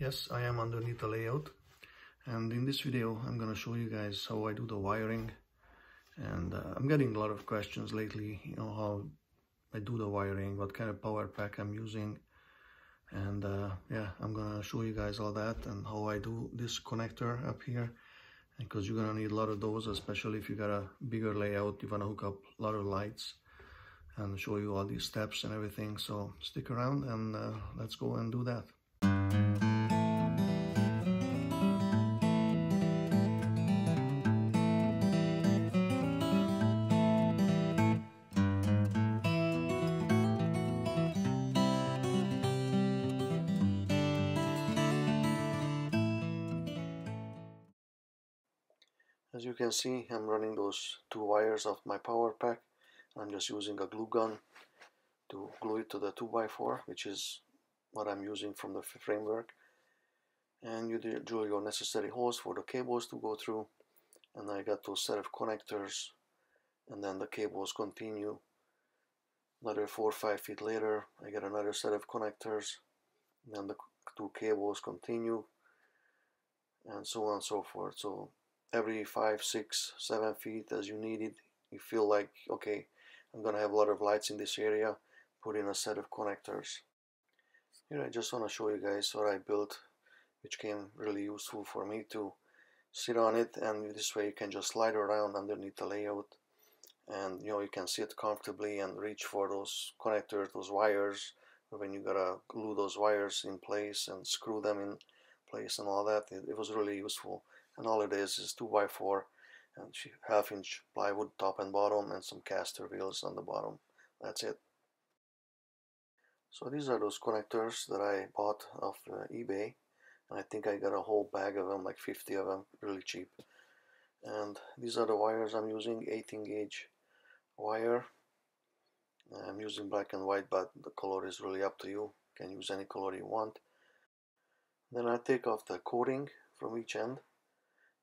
Yes, I am underneath the layout. And in this video I'm gonna show you guys how I do the wiring. And uh, I'm getting a lot of questions lately you know how I do the wiring what kind of power pack I'm using. And uh, yeah I'm gonna show you guys all that and how I do this connector up here. Because you're gonna need a lot of those especially if you got a bigger layout you wanna hook up a lot of lights and show you all these steps and everything. So stick around and uh, let's go and do that As you can see, I'm running those two wires of my power pack. I'm just using a glue gun to glue it to the 2x4, which is what I'm using from the framework. And you drill your necessary holes for the cables to go through. And I got those set of connectors. And then the cables continue. Another 4 or 5 feet later, I get another set of connectors. And then the two cables continue. And so on and so forth. So every five, six, seven feet as you need it. You feel like, okay, I'm gonna have a lot of lights in this area, put in a set of connectors. Here I just want to show you guys what I built, which came really useful for me to sit on it and this way you can just slide around underneath the layout and you know you can sit comfortably and reach for those connectors, those wires when you gotta glue those wires in place and screw them in place and all that. It, it was really useful and all it is is 2x4 and half inch plywood top and bottom and some caster wheels on the bottom. That's it. So these are those connectors that I bought off uh, eBay and I think I got a whole bag of them like 50 of them really cheap. And these are the wires I'm using 18 gauge wire. I'm using black and white but the color is really up to you. You can use any color you want. Then I take off the coating from each end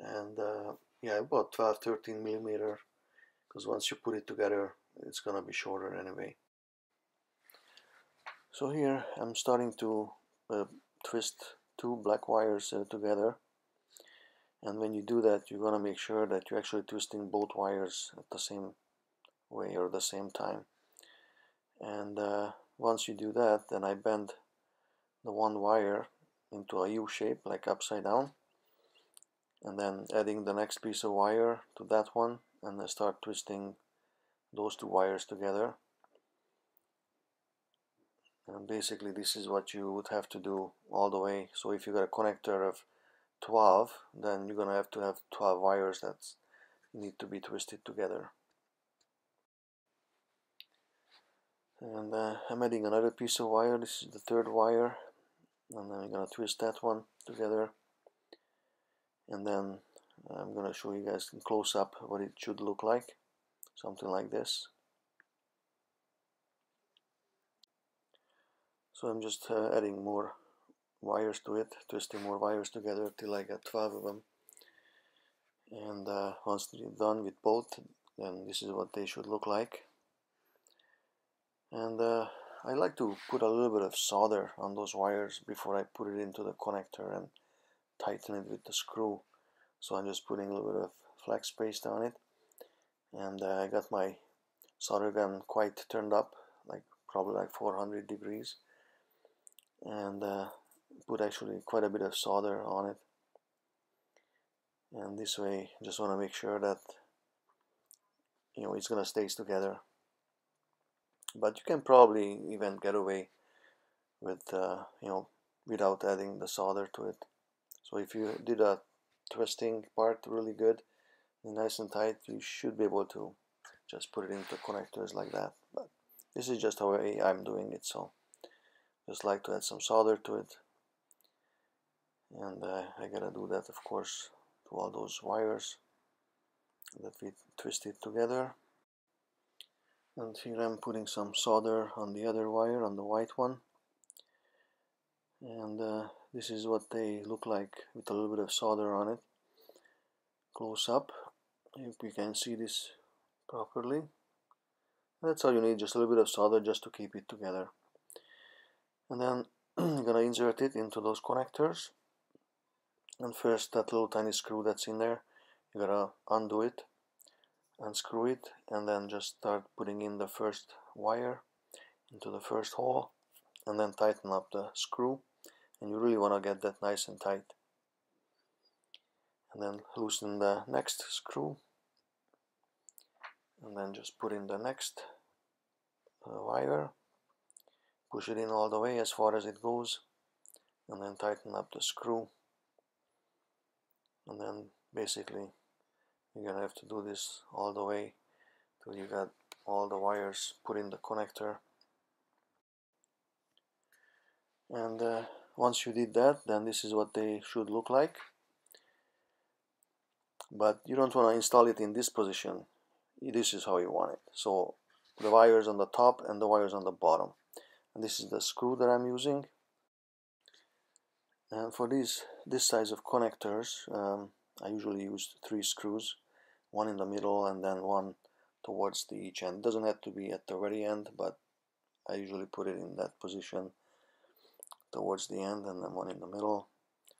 and uh, yeah about 12 13 millimeter because once you put it together it's gonna be shorter anyway. So here I'm starting to uh, twist two black wires uh, together. And when you do that you're gonna make sure that you're actually twisting both wires at the same way or the same time. And uh, once you do that then I bend the one wire into a U shape like upside down and then adding the next piece of wire to that one and then start twisting those two wires together. And basically this is what you would have to do all the way. So if you got a connector of 12 then you're gonna have to have 12 wires that need to be twisted together. And uh, I'm adding another piece of wire. This is the third wire. And then I'm gonna twist that one together and then I'm gonna show you guys in close up what it should look like. Something like this. So I'm just uh, adding more wires to it twisting more wires together till I get 12 of them. And uh, once done with both then this is what they should look like. And uh, I like to put a little bit of solder on those wires before I put it into the connector and tighten it with the screw. So I'm just putting a little bit of flex paste on it. And uh, I got my solder gun quite turned up like probably like 400 degrees. And uh, put actually quite a bit of solder on it. And this way just want to make sure that you know it's gonna stay together. But you can probably even get away with uh, you know without adding the solder to it so if you did a twisting part really good nice and tight you should be able to just put it into connectors like that. But this is just how I'm doing it so just like to add some solder to it. And uh, I gotta do that of course to all those wires that we twisted together. And here I'm putting some solder on the other wire on the white one and uh, this is what they look like with a little bit of solder on it. Close up if you can see this properly. That's all you need just a little bit of solder just to keep it together. And then I'm gonna insert it into those connectors. And first that little tiny screw that's in there you gotta undo it unscrew it and then just start putting in the first wire into the first hole and then tighten up the screw and you really want to get that nice and tight. And then loosen the next screw. And then just put in the next uh, wire. Push it in all the way as far as it goes. And then tighten up the screw. And then basically you're gonna have to do this all the way till you got all the wires put in the connector. And uh, once you did that then this is what they should look like. But you don't want to install it in this position. This is how you want it. So the wires on the top and the wires on the bottom. And this is the screw that I'm using. And for these this size of connectors um, I usually use three screws. One in the middle and then one towards the each end. It doesn't have to be at the very end but I usually put it in that position towards the end and then one in the middle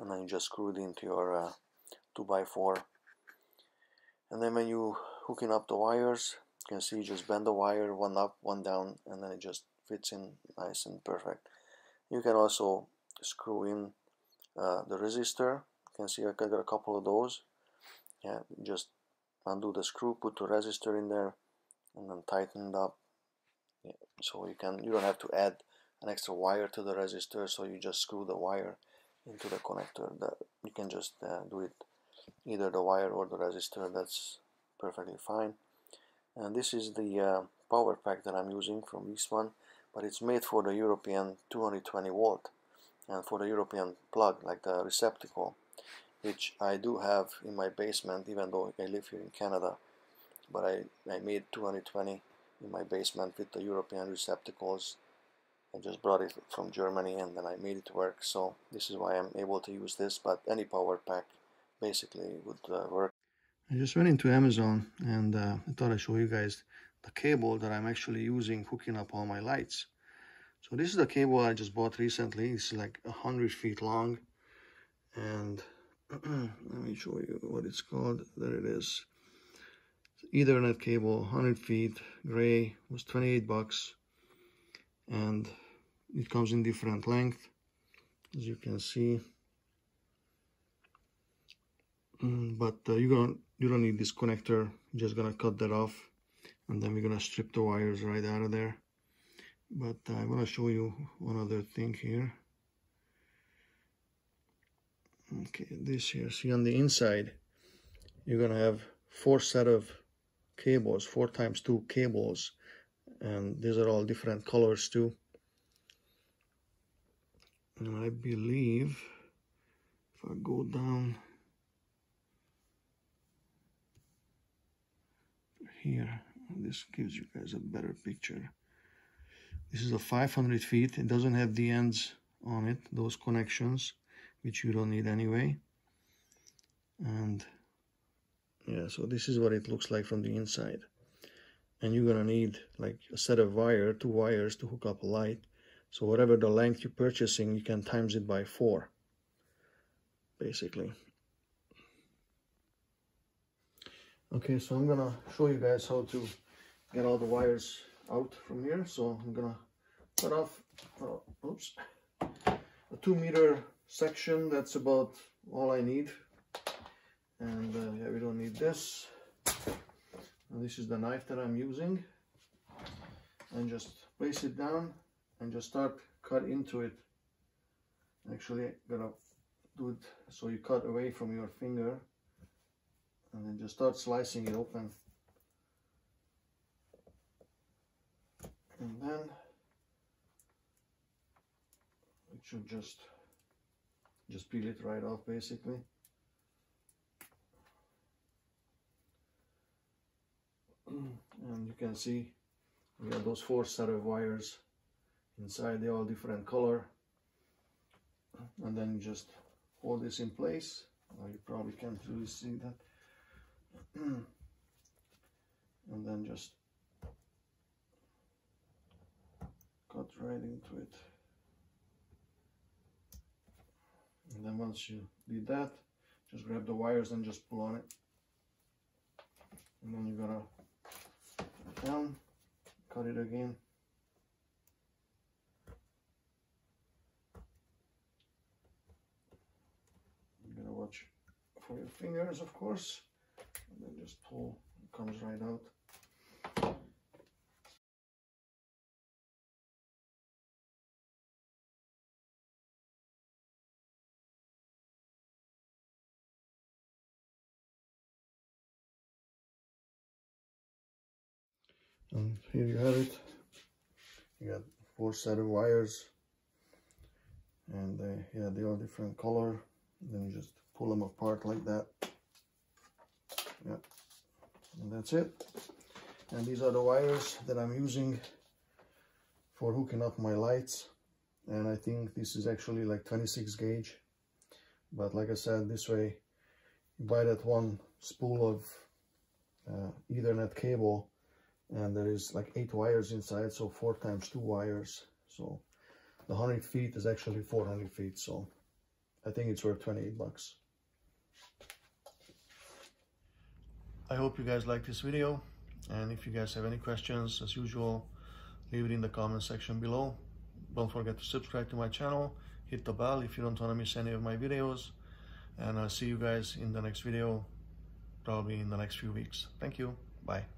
and then you just screw it into your uh, 2x4 and then when you hooking up the wires you can see you just bend the wire one up one down and then it just fits in nice and perfect. You can also screw in uh, the resistor. You can see I got a couple of those. Yeah just undo the screw put the resistor in there and then tighten it up. Yeah. so you can you don't have to add an extra wire to the resistor so you just screw the wire into the connector. That you can just uh, do it either the wire or the resistor. That's perfectly fine. And this is the uh, power pack that I'm using from this one but it's made for the European 220 volt and for the European plug like the receptacle which I do have in my basement even though I live here in Canada. But I, I made 220 in my basement with the European receptacles I just brought it from Germany and then I made it work so this is why I'm able to use this but any power pack basically would uh, work. I just went into Amazon and uh, I thought I'd show you guys the cable that I'm actually using hooking up all my lights. So this is the cable I just bought recently. It's like a hundred feet long and let me show you what it's called. There it is. Ethernet cable, 100 feet, gray, was 28 bucks and it comes in different length as you can see. Mm, but uh, you don't you don't need this connector just gonna cut that off and then we're gonna strip the wires right out of there. But uh, I want to show you one other thing here. Okay this here see on the inside you're gonna have four set of cables four times two cables and these are all different colors too. And I believe if I go down here this gives you guys a better picture. This is a 500 feet. It doesn't have the ends on it those connections which you don't need anyway. And yeah so this is what it looks like from the inside and you're gonna need like a set of wire two wires to hook up a light so whatever the length you're purchasing, you can times it by four, basically. Okay, so I'm gonna show you guys how to get all the wires out from here. So I'm gonna cut off, uh, oops, a two meter section. That's about all I need. And uh, yeah, we don't need this. And this is the knife that I'm using. And just place it down and just start cut into it. Actually gonna do it so you cut away from your finger. And then just start slicing it open. And then it should just just peel it right off basically and you can see we have those four set of wires inside they all different color. And then just hold this in place. Oh, you probably can't really see that. And then just cut right into it. And then once you did that just grab the wires and just pull on it. And then you gotta down cut it again. You gotta watch for your fingers of course and then just pull it comes right out and here you have it. You got four set of wires. And uh, yeah they are different color. Then you just pull them apart like that. Yeah. And that's it. And these are the wires that I'm using for hooking up my lights. And I think this is actually like 26 gauge. But like I said this way you buy that one spool of uh, ethernet cable and there is like eight wires inside so four times two wires. So the 100 feet is actually 400 feet so I think it's worth 28 bucks. I hope you guys like this video and if you guys have any questions as usual leave it in the comment section below. Don't forget to subscribe to my channel hit the bell if you don't want to miss any of my videos and I'll see you guys in the next video probably in the next few weeks. Thank you. Bye